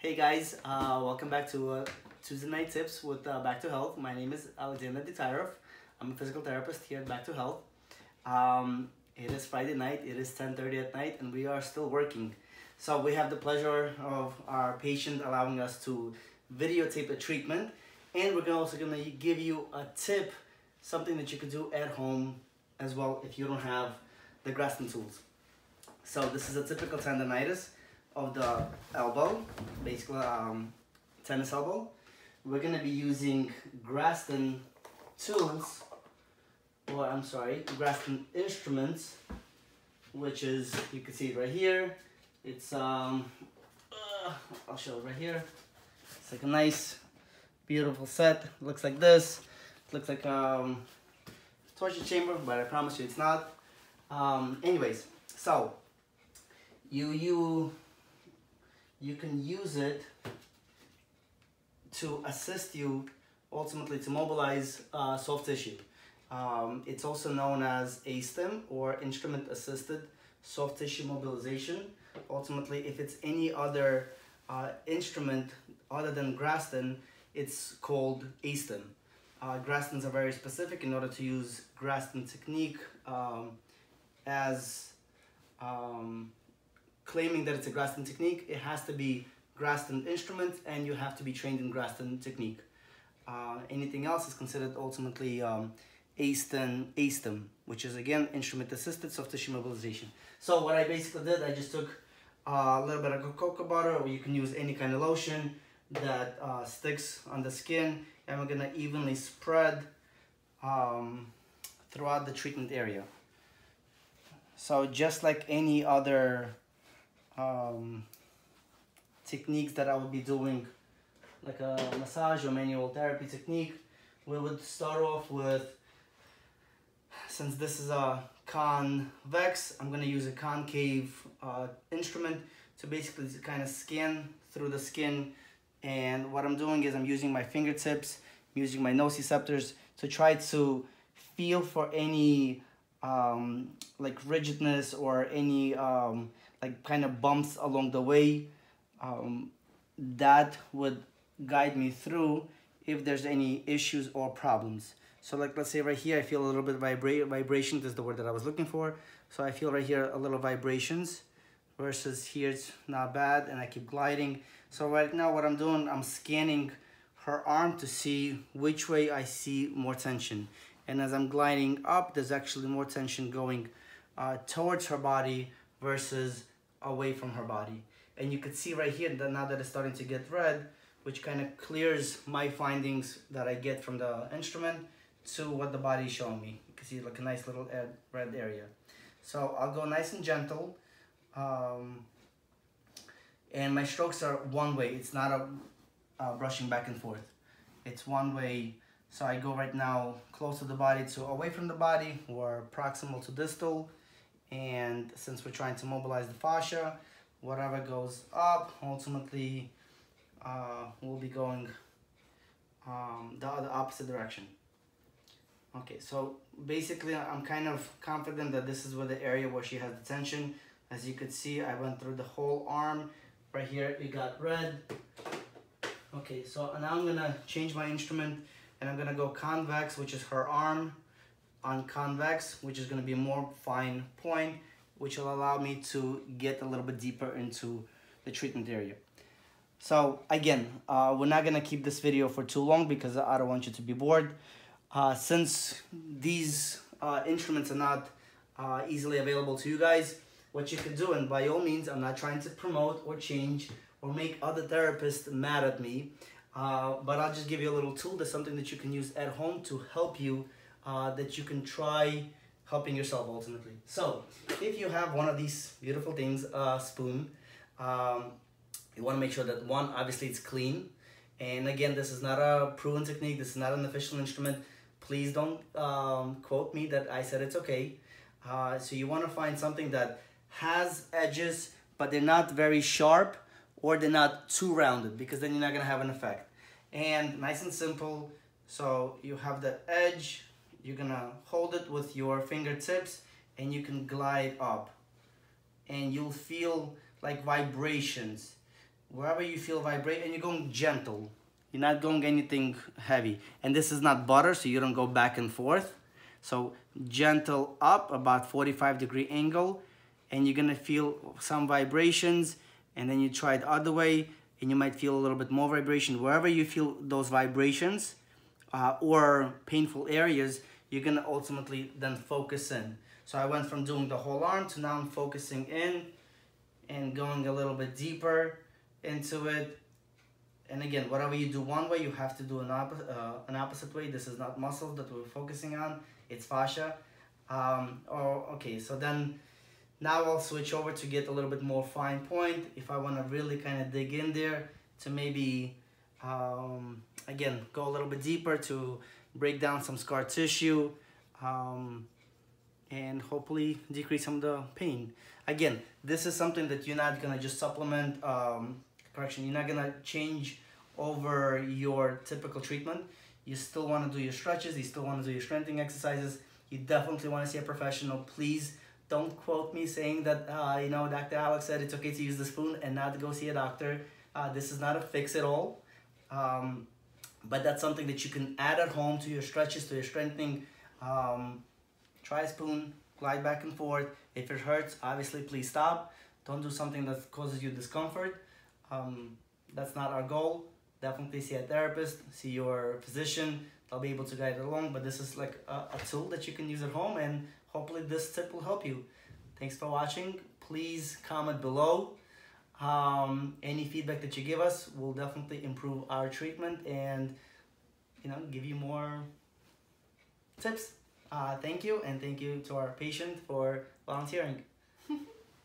Hey guys, uh, welcome back to uh, Tuesday Night Tips with uh, Back to Health. My name is Aleksandr Dekhtyarev. I'm a physical therapist here at Back to Health. Um, it is Friday night, it is 10.30 at night, and we are still working. So we have the pleasure of our patient allowing us to videotape a treatment, and we're also going to give you a tip, something that you could do at home as well if you don't have the Graston tools. So this is a typical tendonitis of the elbow, basically um, tennis elbow. We're gonna be using Graston tools, or I'm sorry, Graston instruments, which is, you can see it right here. It's, um, uh, I'll show it right here. It's like a nice, beautiful set. Looks like this. It looks like um, torture chamber, but I promise you it's not. Um, anyways, so you you you can use it to assist you ultimately to mobilize uh, soft tissue. Um, it's also known as ASTEM or instrument assisted soft tissue mobilization. Ultimately, if it's any other uh, instrument other than Graston, it's called ASTEM. Uh, Grastons are very specific in order to use Graston technique um, as um, claiming that it's a Graston technique, it has to be Graston instrument and you have to be trained in Graston technique. Uh, anything else is considered ultimately um, ASTEM, which is again instrument assisted soft tissue mobilization. So what I basically did, I just took uh, a little bit of cocoa butter or you can use any kind of lotion that uh, sticks on the skin and we're gonna evenly spread um, throughout the treatment area. So just like any other um, techniques that I would be doing, like a massage or manual therapy technique, we would start off with, since this is a convex, I'm gonna use a concave uh, instrument to basically to kind of scan through the skin. And what I'm doing is I'm using my fingertips, using my nociceptors to try to feel for any um, like rigidness or any um, like kind of bumps along the way um, that would guide me through if there's any issues or problems. So like let's say right here I feel a little bit vibra vibration is the word that I was looking for. So I feel right here a little vibrations versus here it's not bad and I keep gliding. So right now what I'm doing I'm scanning her arm to see which way I see more tension and as I'm gliding up there's actually more tension going uh, towards her body versus away from her body. And you could see right here that now that it's starting to get red, which kind of clears my findings that I get from the instrument to what the body is showing me. You can see like a nice little red area. So I'll go nice and gentle. Um, and my strokes are one way. It's not a uh, brushing back and forth. It's one way. So I go right now close to the body to away from the body or proximal to distal. And since we're trying to mobilize the fascia whatever goes up ultimately uh, will be going um, the other opposite direction. Okay so basically I'm kind of confident that this is where the area where she has the tension. As you could see I went through the whole arm. Right here it got red. Okay so now I'm gonna change my instrument and I'm gonna go convex which is her arm on convex, which is to be a more fine point, which will allow me to get a little bit deeper into the treatment area. So again, uh, we're not to keep this video for too long because I don't want you to be bored. Uh, since these uh, instruments are not uh, easily available to you guys, what you could do, and by all means, I'm not trying to promote or change or make other therapists mad at me, uh, but I'll just give you a little tool. That's something that you can use at home to help you uh, that you can try helping yourself ultimately. So if you have one of these beautiful things, a spoon, um, you want to make sure that one, obviously it's clean. And again, this is not a proven technique. This is not an official instrument. Please don't um, quote me that I said it's okay. Uh, so you want to find something that has edges, but they're not very sharp or they're not too rounded because then you're not going to have an effect. And nice and simple. So you have the edge you're gonna hold it with your fingertips and you can glide up and you'll feel like vibrations wherever you feel vibrate and you're going gentle. You're not going anything heavy. And this is not butter, so you don't go back and forth. So gentle up, about 45 degree angle, and you're gonna feel some vibrations, and then you try it other way, and you might feel a little bit more vibration. Wherever you feel those vibrations uh, or painful areas, you're gonna ultimately then focus in. So I went from doing the whole arm to now I'm focusing in and going a little bit deeper into it. And again, whatever you do one way, you have to do an, op uh, an opposite way. This is not muscle that we're focusing on, it's fascia. Um, or, okay, so then now I'll switch over to get a little bit more fine point. If I wanna really kind of dig in there to maybe, um, again, go a little bit deeper to break down some scar tissue um, and hopefully decrease some of the pain. Again, this is something that you're not gonna just supplement, um, correction, you're not gonna change over your typical treatment. You still wanna do your stretches, you still wanna do your strengthening exercises. You definitely wanna see a professional. Please don't quote me saying that, uh, you know, Dr. Alex said it's okay to use the spoon and not go see a doctor. Uh, this is not a fix at all. Um, but that's something that you can add at home to your stretches, to your strengthening. Um, try a spoon, glide back and forth. If it hurts, obviously please stop. Don't do something that causes you discomfort. Um, that's not our goal. Definitely see a therapist, see your physician. They'll be able to guide it along, but this is like a, a tool that you can use at home and hopefully this tip will help you. Thanks for watching. Please comment below. Um, any feedback that you give us will definitely improve our treatment and you know give you more tips. Uh, thank you and thank you to our patient for volunteering.